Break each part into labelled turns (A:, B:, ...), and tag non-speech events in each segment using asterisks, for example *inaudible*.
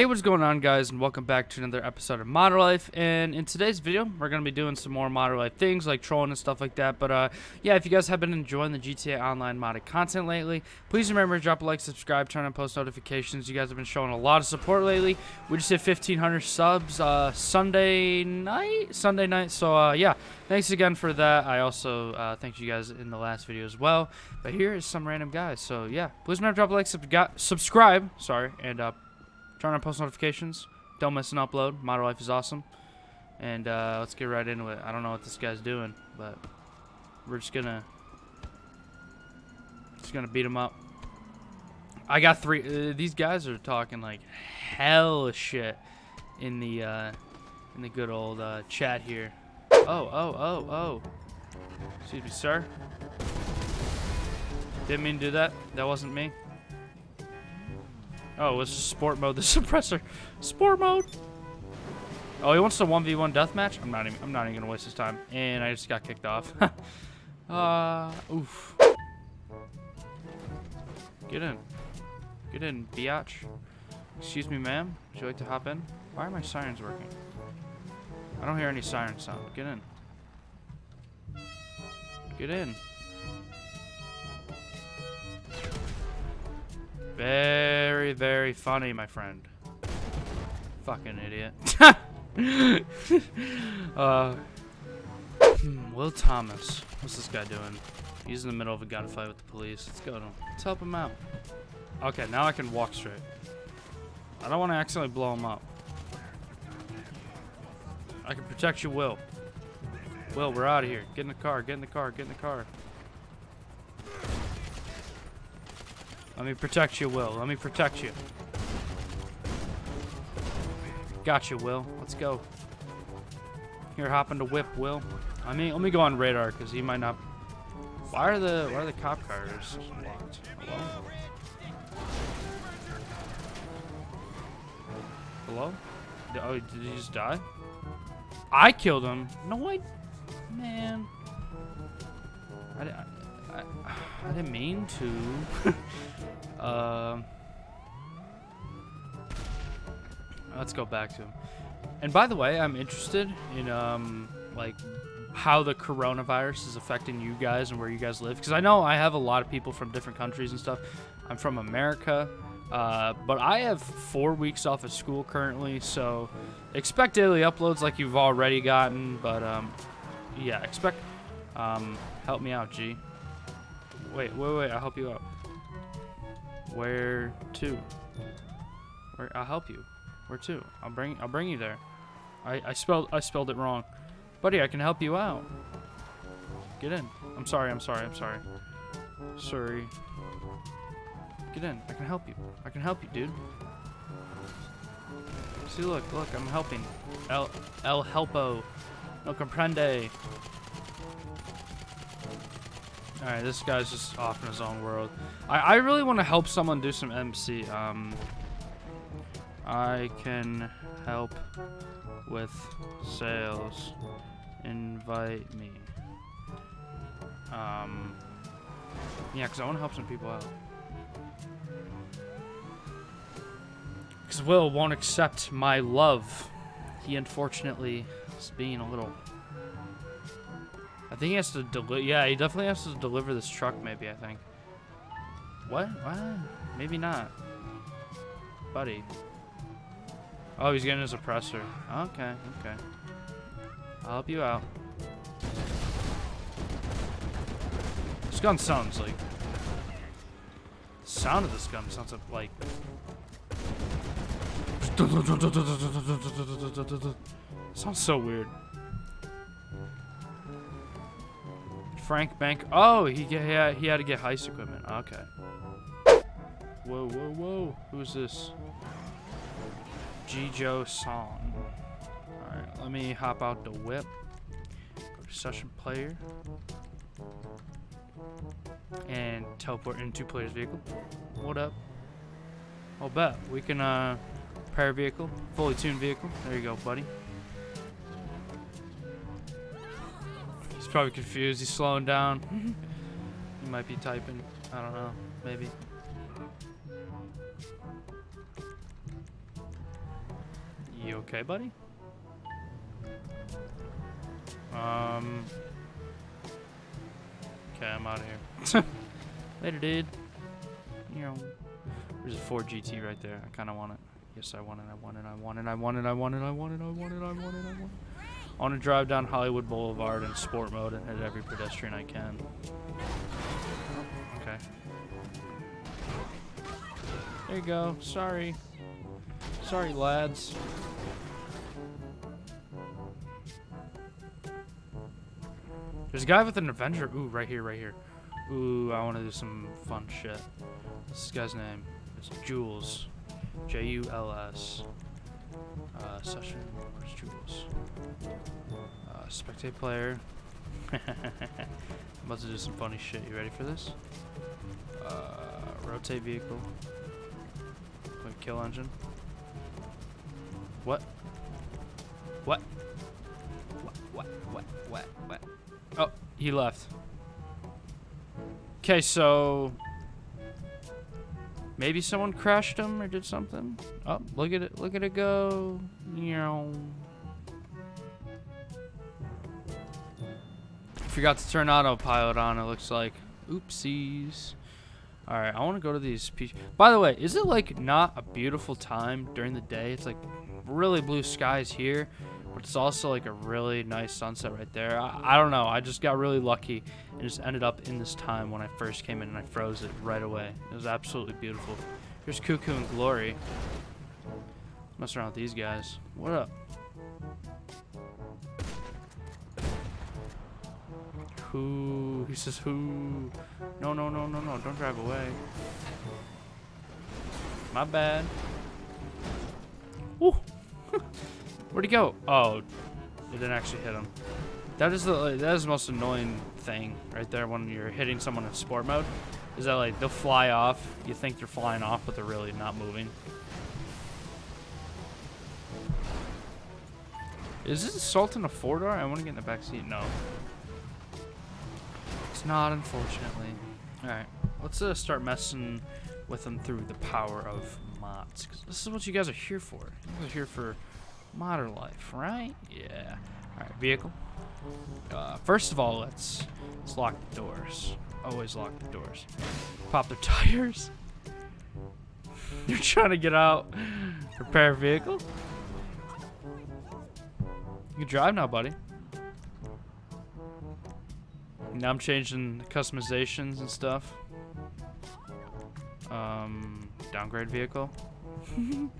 A: Hey, what's going on, guys, and welcome back to another episode of Modder Life. And in today's video, we're going to be doing some more Modder Life things, like trolling and stuff like that. But, uh, yeah, if you guys have been enjoying the GTA Online modded content lately, please remember to drop a like, subscribe, turn on post notifications. You guys have been showing a lot of support lately. We just hit 1,500 subs uh, Sunday night? Sunday night. So, uh, yeah, thanks again for that. I also uh, thanked you guys in the last video as well. But here is some random guys. So, yeah, please remember to drop a like, subscribe, subscribe sorry, and, uh, turn on post notifications. Don't miss an upload. Modder Life is awesome. And uh, let's get right into it. I don't know what this guy's doing, but we're just gonna just gonna beat him up. I got three. Uh, these guys are talking like hell shit in the uh, in the good old uh, chat here. Oh oh oh oh. Excuse me, sir. Didn't mean to do that. That wasn't me. Oh, it's sport mode. *laughs* The suppressor. Sport mode. Oh, he wants to 1v1 deathmatch? I'm not even I'm not even gonna waste his time. And I just got kicked off. *laughs* uh oof. Get in. Get in, biatch. Excuse me, ma'am. Would you like to hop in? Why are my sirens working? I don't hear any siren sound. Get in. Get in. Very, very funny, my friend. Fucking idiot. *laughs* uh, hmm, Will Thomas. What's this guy doing? He's in the middle of a gunfight with the police. Let's go to him. Let's help him out. Okay, now I can walk straight. I don't want to accidentally blow him up. I can protect you, Will. Will, we're out of here. Get in the car, get in the car, get in the car. Let me protect you, Will. Let me protect you. Got you, Will. Let's go. Here, hop into whip, Will. I mean, let me go on radar because he might not. Why are the why are the cop cars locked? Hello. Hello? Oh, did he just die? I killed him. No, I. Man. I, I, I, I didn't mean to. *laughs* Um, let's go back to him. And by the way, I'm interested in um, like how the coronavirus is affecting you guys and where you guys live. Because I know I have a lot of people from different countries and stuff. I'm from America, uh, but I have four weeks off of school currently, so expect daily uploads like you've already gotten. But um, yeah, expect. Um, help me out, G. Wait, wait, wait. I'll help you out. Where to? Where I'll help you. Where to? I'll bring I'll bring you there. I, I spelled I spelled it wrong. Buddy, I can help you out. Get in. I'm sorry, I'm sorry, I'm sorry. Sorry. Get in. I can help you. I can help you, dude. See, look, look, I'm helping. El, el helpo. No comprende. Alright, this guy's just off in his own world. I, I really want to help someone do some MC. Um, I can help with sales. Invite me. Um, yeah, because I want to help some people out. Because Will won't accept my love. He unfortunately is being a little I think he has to deliver. Yeah, he definitely has to deliver this truck. Maybe I think. What? What? Maybe not. Buddy. Oh, he's getting his oppressor. Okay, okay. I'll help you out. This gun sounds like. The sound of this gun sounds like. *laughs* sounds so weird. Frank Bank. Oh, he he had, he had to get heist equipment. Okay. Whoa, whoa, whoa. Who's this? Jijo Song. Alright, let me hop out the whip. Go to session player. And teleport into player's vehicle. What up? I'll bet. We can, uh, repair vehicle. Fully tuned vehicle. There you go, buddy. Probably confused. He's slowing down. he might be typing. I don't know. Maybe. You okay, buddy? Um. Okay, I'm out of here. Later, dude. You know, there's a Ford GT right there. I kind of want it. Yes, I want it. I want it. I want it. I want it. I want it. I want it. I want it. I want it. I want it. I want to drive down Hollywood Boulevard in sport mode and hit every pedestrian I can. Okay. There you go. Sorry. Sorry, lads. There's a guy with an Avenger. Ooh, right here, right here. Ooh, I want to do some fun shit. What's this guy's name? It's Jules. J-U-L-S. Uh, session. Where's Jules? Uh, spectate player. *laughs* I'm about to do some funny shit. You ready for this? Uh, rotate vehicle. Quick kill engine. What? What? What? What? What? What? What? Oh, he left. Okay, so maybe someone crashed him or did something. Oh, look at it! Look at it go! You know. Forgot to turn autopilot on. It looks like. Oopsies. All right, I want to go to these. By the way, is it like not a beautiful time during the day? It's like really blue skies here, but it's also like a really nice sunset right there. I, I, don't know. I just got really lucky and just ended up in this time when I first came in and I froze it right away. It was absolutely beautiful. Here's Cuckoo and Glory. Mess around with these guys. What up? Who? He says who? No, no, no, no, no. Don't drive away. My bad. Woo! *laughs* Where'd he go? Oh, it didn't actually hit him. That is the that is the most annoying thing right there when you're hitting someone in sport mode. Is that like they'll fly off. You think they're flying off, but they're really not moving. Is this Sultan a four door? I want to get in the back seat. No. It's not, unfortunately. Alright, let's uh, start messing with them through the power of mods. Cause this is what you guys are here for. You guys are here for modder life, right? Yeah. Alright, vehicle. Uh, first of all, let's, let's lock the doors. Always lock the doors. Pop the *laughs* tires. You're trying to get out. Repair vehicle. You can drive now, buddy. Now I'm changing the customizations and stuff. Um, downgrade vehicle. *laughs*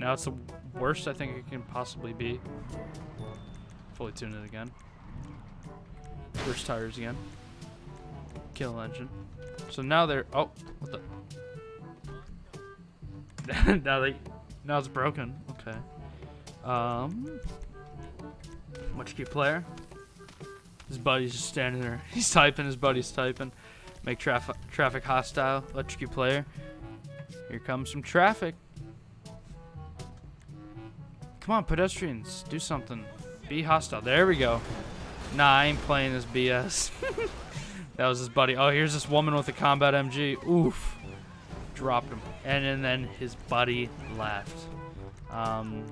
A: now it's the worst I think it can possibly be. Fully tune it again. First tires again. Kill engine. So now they're oh what the *laughs* now they now it's broken. Okay. Um much key player. His buddy's just standing there. *laughs* He's typing, his buddy's typing. Make traffic traffic hostile. Electrocute player. Here comes some traffic. Come on, pedestrians. Do something. Be hostile. There we go. Nah, I ain't playing this BS. *laughs* that was his buddy. Oh, here's this woman with a combat MG. Oof. Dropped him. And, and then his buddy left. Um,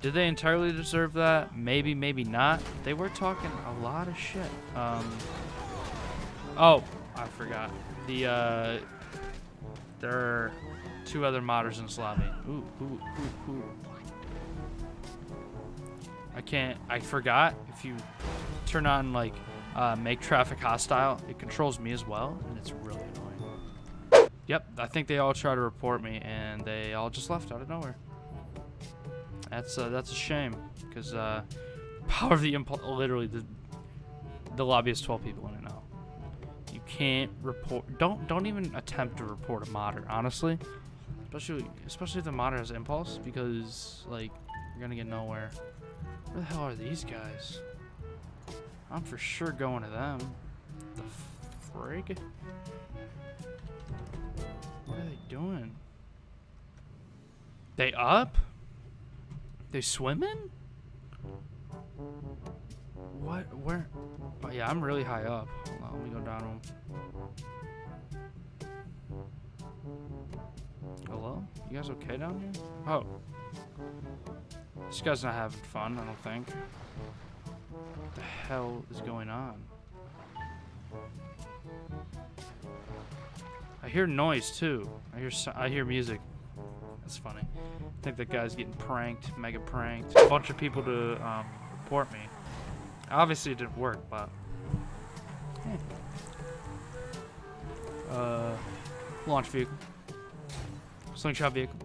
A: did they entirely deserve that? Maybe, maybe not. They were talking a lot of shit. Um, oh, I forgot. The, uh, there are two other modders in lobby. Ooh, ooh, ooh, ooh. I can't, I forgot. If you turn on, like, uh, make traffic hostile, it controls me as well, and it's really annoying. Yep, I think they all tried to report me, and they all just left out of nowhere. That's uh, that's a shame because uh, *laughs* power of the impulse. Literally, the the lobby has 12 people in it now. You can't report. Don't don't even attempt to report a modder. Honestly, especially especially if the modder has impulse because like you're gonna get nowhere. Where the hell are these guys? I'm for sure going to them. The frig? What are they doing? They up? They swimming? What? Where? Oh yeah, I'm really high up. Hold on, let me go down. Hello? You guys okay down here? Oh. This guy's not having fun, I don't think. What the hell is going on? I hear noise too. I hear I hear music. That's funny. I think that guy's getting pranked, mega pranked. A bunch of people to um, report me. Obviously it didn't work, but. Uh, launch vehicle. Slingshot vehicle.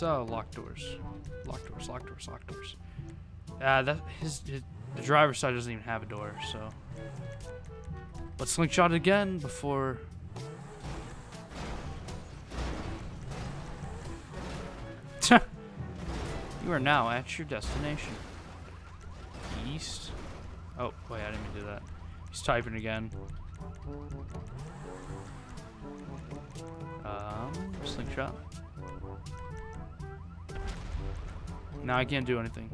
A: It's uh, locked doors. Locked doors, locked doors, locked doors. Uh, that his, his the driver's side doesn't even have a door, so. Let's slingshot it again before. *laughs* you are now at your destination. East. Oh, wait, I didn't to do that. He's typing again. Um, slingshot. Now I can't do anything.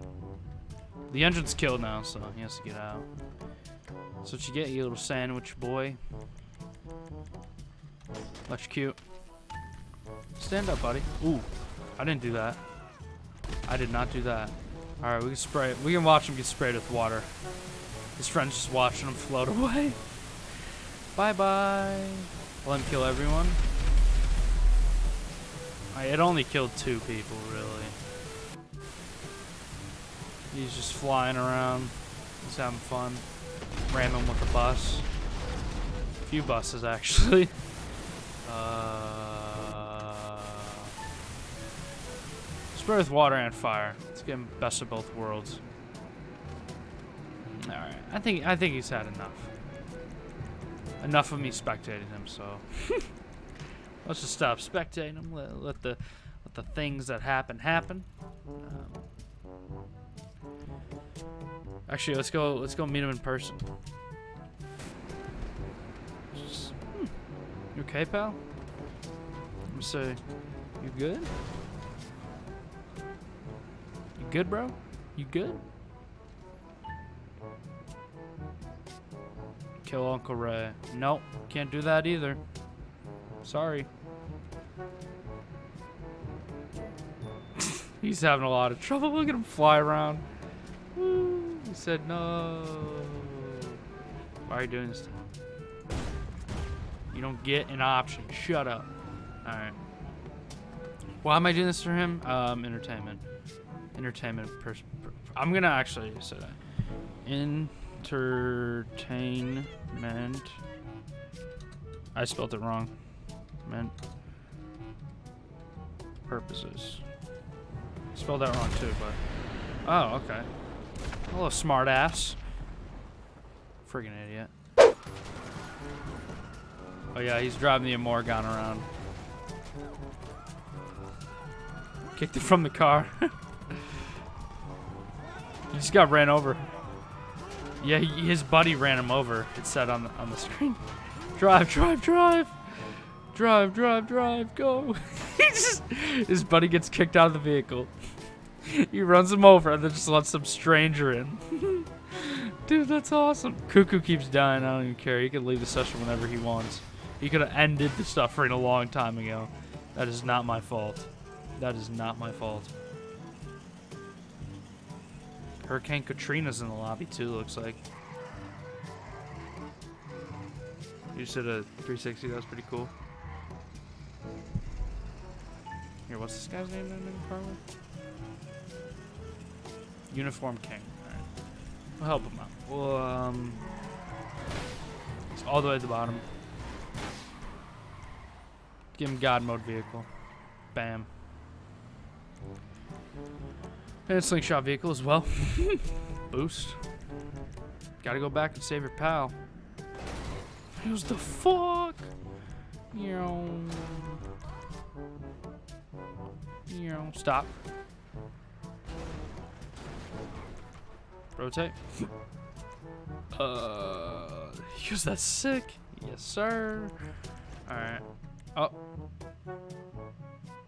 A: The engine's killed now, so he has to get out. That's what you get, you little sandwich boy. Electrocute. Stand up, buddy. Ooh, I didn't do that. I did not do that. Alright, we can spray We can watch him get sprayed with water. His friend's just watching him float *laughs* away. Bye-bye. Let him kill everyone. I, it only killed two people, really. He's just flying around. He's having fun. Ram him with a bus. A few buses, actually. *laughs* Uh, spray with water and fire. Let's him best of both worlds. All right, I think I think he's had enough. Enough of me spectating him. So *laughs* let's just stop spectating him. Let, let the let the things that happen happen. Um, actually, let's go. Let's go meet him in person. Just, hmm. You okay, pal? I'm say, you good? You good, bro? You good? Kill Uncle Ray. Nope, can't do that either. Sorry. *laughs* He's having a lot of trouble. Look at him fly around. Woo. Said no. Why are you doing this to him? You don't get an option. Shut up. Alright. Why am I doing this for him? Um, entertainment. Entertainment. I'm gonna actually say that. Entertainment. I spelled it wrong. Meant purposes. Spelled that wrong too, but. Oh, okay. A little smart ass. Friggin' idiot. Oh yeah, he's driving the Amorgon around. Kicked it from the car. *laughs* he just got ran over. Yeah, he, his buddy ran him over. It said on the, on the screen. *laughs* Drive, drive, drive. Drive, drive, drive, go. *laughs* he just, his buddy gets kicked out of the vehicle. *laughs* he runs him over and then just lets some stranger in. *laughs* Dude, that's awesome. Cuckoo keeps dying. I don't even care. He can leave the session whenever he wants. He could have ended the suffering a long time ago. That is not my fault. That is not my fault. Hurricane Katrina's in the lobby too, looks like. You just did a 360, that was pretty cool. Here, what's this guy's name in the Uniform King. We'll help him out. We'll, um... It's all the way at the bottom. Give him God mode vehicle. Bam. And slingshot vehicle as well. *laughs* Boost. Gotta go back and save your pal. Who's the fuck? You know. You know. Stop. Rotate. Uh, use that sick. Yes, sir. All right. Oh.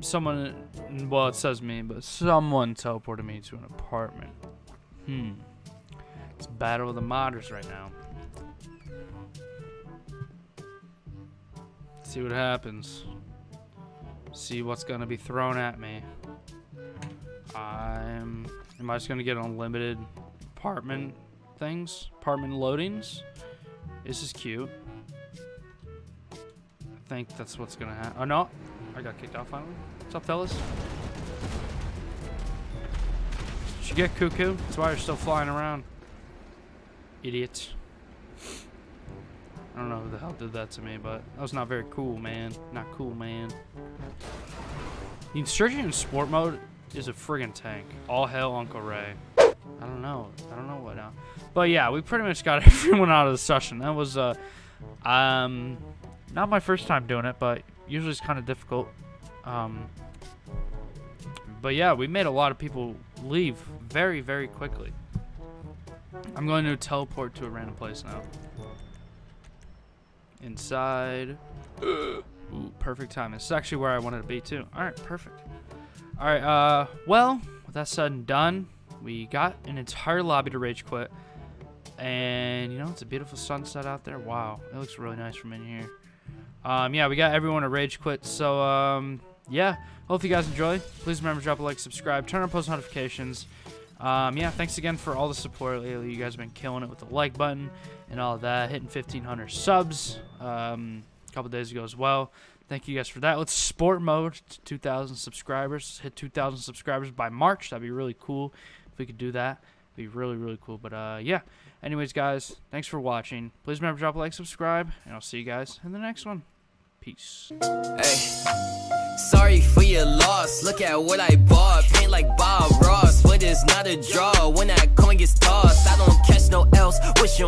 A: Someone, well, it says me, but someone teleported me to an apartment. Hmm. It's battle of the modders right now. See what happens. See what's gonna be thrown at me. I'm. Am I just gonna get unlimited apartment things? Apartment loadings? This is cute. I think that's what's gonna happen. Oh no, I got kicked out finally. What's up, fellas? Did you get cuckoo? That's why you're still flying around. Idiots. I don't know who the hell did that to me, but that was not very cool, man. Not cool, man. The insurgent in sport mode is a friggin' tank. All hell Uncle Ray. I don't know. I don't know what now. But yeah, we pretty much got *laughs* everyone out of the session. That was uh um not my first time doing it, but usually it's kind of difficult. Um but yeah, we made a lot of people leave very, very quickly. I'm going to teleport to a random place now. Inside. *gasps* Ooh, perfect time. This is actually where I wanted to be too. Alright, perfect. Alright, uh, well, with that said and done, we got an entire lobby to rage quit. And, you know, it's a beautiful sunset out there. Wow, it looks really nice from in here. Um, yeah, we got everyone to rage quit. So, um, yeah, hope you guys enjoy. Please remember to drop a like, subscribe, turn on post notifications. Um, yeah, thanks again for all the support lately. You guys have been killing it with the like button and all that, hitting 1,500 subs um, a couple days ago as well. Thank you guys for that. Let's sport mode to 2,000 subscribers. Hit 2,000 subscribers by March. That'd be really cool we could do that. Be really, really cool. But uh, yeah, anyways, guys, thanks for watching. Please remember to drop a like, subscribe, and I'll see you guys in the next one. Peace.
B: Hey, sorry for your loss. Look at what I bought. Paint like Bob Ross, but it's not a draw. When that coin gets tossed, I don't catch no else. Wish